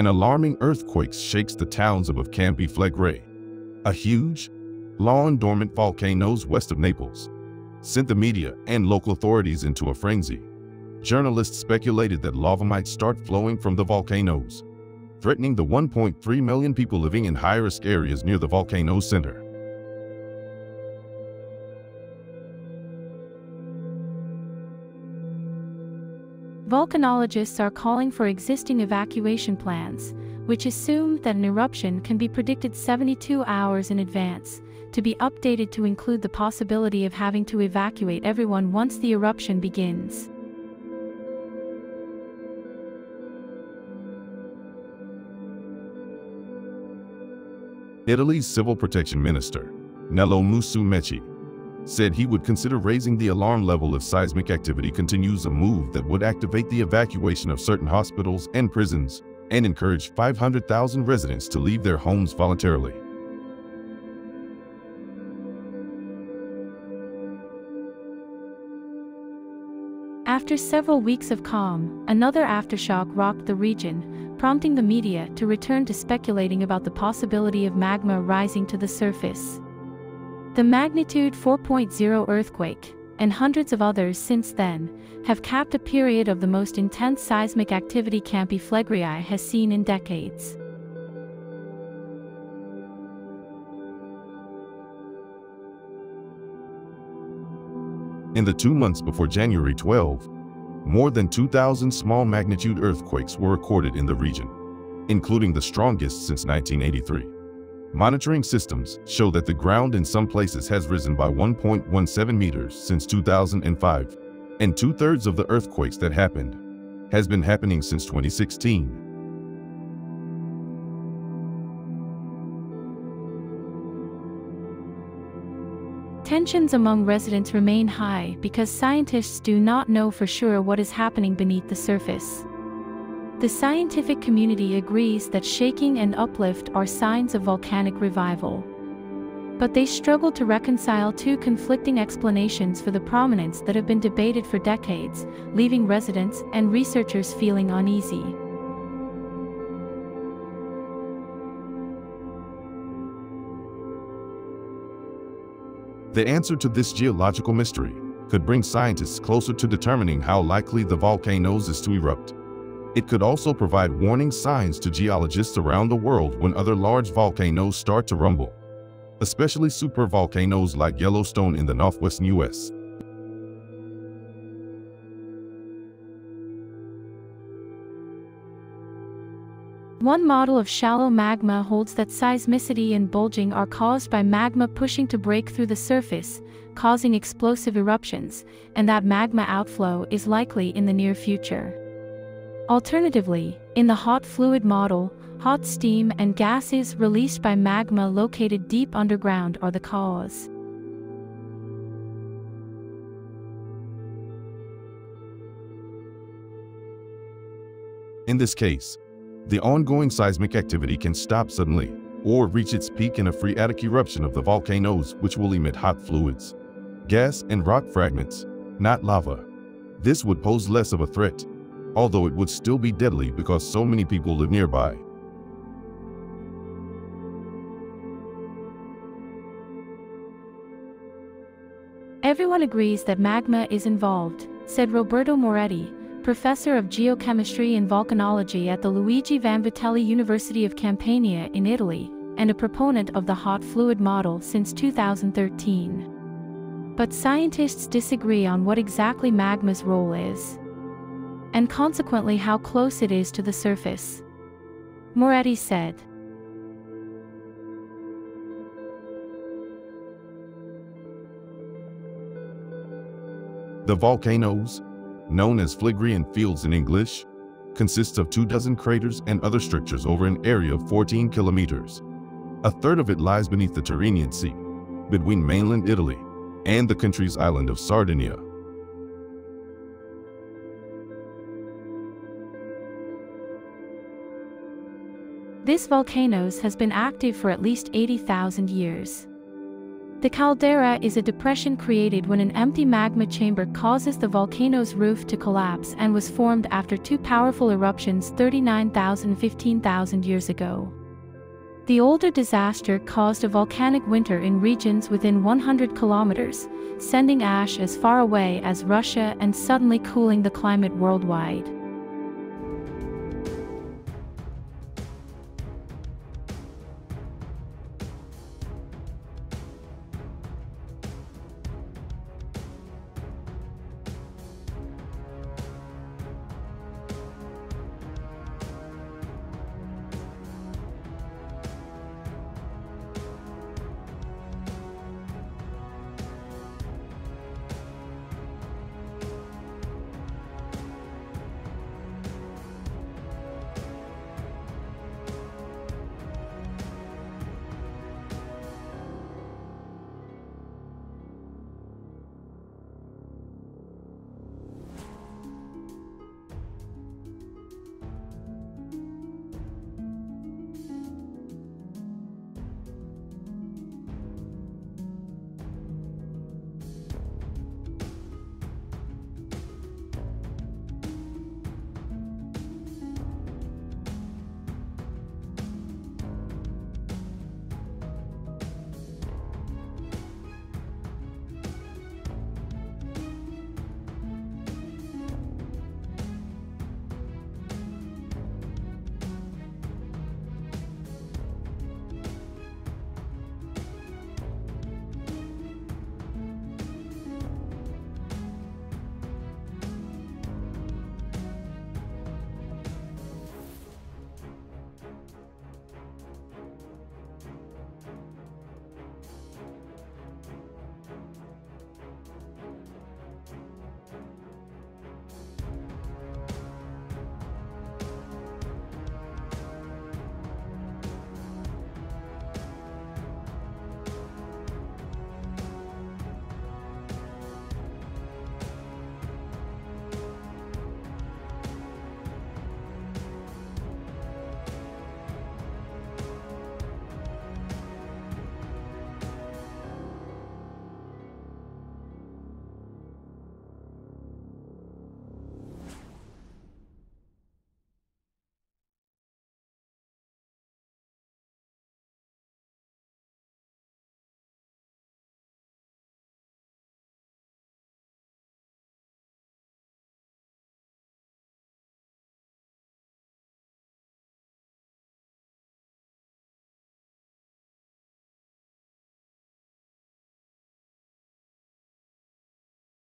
An alarming earthquake shakes the towns of Campi Flegrei, a huge, long-dormant volcano west of Naples, sent the media and local authorities into a frenzy. Journalists speculated that lava might start flowing from the volcanoes, threatening the 1.3 million people living in high-risk areas near the volcano's center. Volcanologists are calling for existing evacuation plans, which assume that an eruption can be predicted 72 hours in advance, to be updated to include the possibility of having to evacuate everyone once the eruption begins. Italy's Civil Protection Minister, Nello Musumeci, said he would consider raising the alarm level if seismic activity continues a move that would activate the evacuation of certain hospitals and prisons and encourage 500,000 residents to leave their homes voluntarily. After several weeks of calm, another aftershock rocked the region, prompting the media to return to speculating about the possibility of magma rising to the surface. The magnitude 4.0 earthquake, and hundreds of others since then, have capped a period of the most intense seismic activity Campi Flegrei has seen in decades. In the two months before January 12, more than 2,000 small magnitude earthquakes were recorded in the region, including the strongest since 1983. Monitoring systems show that the ground in some places has risen by 1.17 meters since 2005, and two-thirds of the earthquakes that happened has been happening since 2016. Tensions among residents remain high because scientists do not know for sure what is happening beneath the surface. The scientific community agrees that shaking and uplift are signs of volcanic revival. But they struggle to reconcile two conflicting explanations for the prominence that have been debated for decades, leaving residents and researchers feeling uneasy. The answer to this geological mystery could bring scientists closer to determining how likely the volcanoes is to erupt. It could also provide warning signs to geologists around the world when other large volcanoes start to rumble, especially supervolcanoes like Yellowstone in the northwestern U.S. One model of shallow magma holds that seismicity and bulging are caused by magma pushing to break through the surface, causing explosive eruptions, and that magma outflow is likely in the near future. Alternatively, in the hot fluid model, hot steam and gases released by magma located deep underground are the cause. In this case, the ongoing seismic activity can stop suddenly or reach its peak in a phreatic eruption of the volcanoes which will emit hot fluids, gas and rock fragments, not lava. This would pose less of a threat, although it would still be deadly because so many people live nearby. Everyone agrees that magma is involved, said Roberto Moretti, professor of geochemistry and volcanology at the Luigi Vanvitelli University of Campania in Italy, and a proponent of the hot fluid model since 2013. But scientists disagree on what exactly magma's role is, and consequently how close it is to the surface. Moretti said, The volcanoes, known as Phlegrean fields in English, consists of two dozen craters and other structures over an area of 14 kilometers. A third of it lies beneath the Tyrrhenian Sea, between mainland Italy and the country's island of Sardinia. This volcano has been active for at least 80,000 years. The caldera is a depression created when an empty magma chamber causes the volcano's roof to collapse and was formed after two powerful eruptions 39,000 15,000 years ago. The older disaster caused a volcanic winter in regions within 100 kilometers, sending ash as far away as Russia and suddenly cooling the climate worldwide.